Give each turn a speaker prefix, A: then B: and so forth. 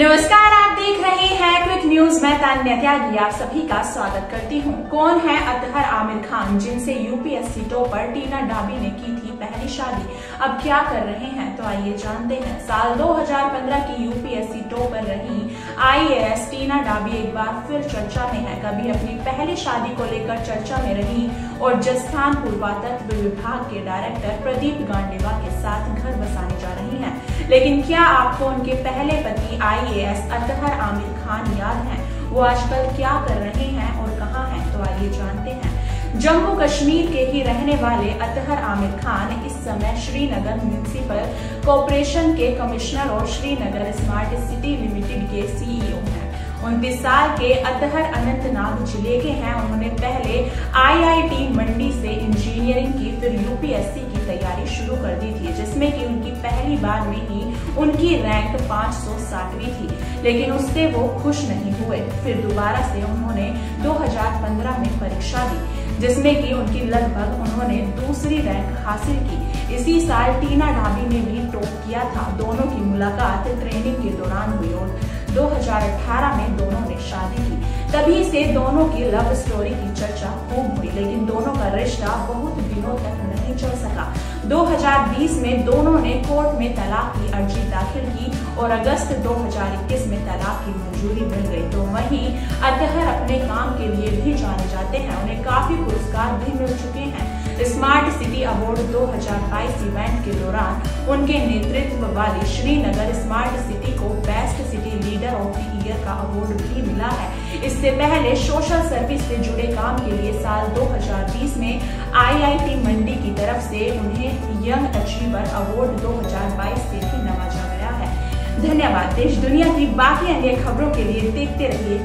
A: नमस्कार, आप देख रहे हैं क्विक न्यूज़ मैं तान्या त्यागी, आप सभी का स्वागत करती हूँ। कौन है अतहर आमिर खान, जिनसे यूपीएससी टॉपर टीना डाबी ने की थी पहली शादी? अब क्या कर रहे हैं? तो आइए जानते हैं। साल 2015 की यूपीएससी टॉपर रही आईएएस टीना डाबी एक बार फिर चर्चा में है। कभी अपनी पहली शादी को लेकर चर्चा में रही और जस्थान पुरातत्व विभाग के डायरेक्टर प्रदीप गांडेवा के साथ घर बसाने जा रही लेकिन क्या आपको उनके पहले पति आईएएस अतहर आमिर खान याद हैं? वो आजकल क्या कर रहे हैं और कहाँ हैं? तो आइए जानते हैं। जम्मू कश्मीर के ही रहने वाले अतहर आमिर खान इस समय श्रीनगर म्यूनिसिपल कॉरपोरेशन के कमिश्नर और श्रीनगर स्मार्ट सिटी लिमिटेड के सीईओ हैं। उनतीस साल के अतहर अनंतनाग ज़िले के हैं। उन्होंने पहले आईआईटी मंडी से इंजीनियरिंग की, फिर यूपीएससी की तैयारी शुरू कर दी थी, जिसमें कि उनकी पहली बार में ही उनकी रैंक 560वीं थी। लेकिन उससे वो खुश नहीं हुए। फिर दोबारा से उन्होंने 2015 में परीक्षा दी, जिसमें कि उनकी लगभग उन्होंने दूसरी रैंक हासिल की। इसी साल टीना ढाबी ने भी टॉप किया था। दोनों की मुलाकात ट्रेनिंग के दौरान हुई और 2018 में दोनों ने शादी की। तभी से दोनों की लव स्टोरी की चर्चा खूब हुई, लेकिन दोनों का रिश्ता बहुत दिनों तक नहीं चल सका। 2020 में दोनों ने कोर्ट में तलाक की अर्जी दाखिल की और अगस्त 2021 में तलाक की मंजूरी मिल गई। तो वहीं अतहर अपने काम के लिए भी जाने जाते हैं। उन्हें काफ़ी पुरस्कार भी मिल चुके हैं। स्मार्ट सिटी अवार्ड 2022 इवेंट के दौरान उनके नेतृत्व वाली श्रीनगर स्मार्ट सिटी को best city leader of the year का अवार्ड भी मिला है। इससे पहले सोशल सर्विस से जुड़े काम के लिए साल 2020 में आईआईटी मंडी की तरफ़ से उन्हें यंग अचीवर अवार्ड 2022 से भी नवाजा गया है। धन्यवाद। देश दुनिया की बाकी अन्य खबरों के लिए देखते रहिए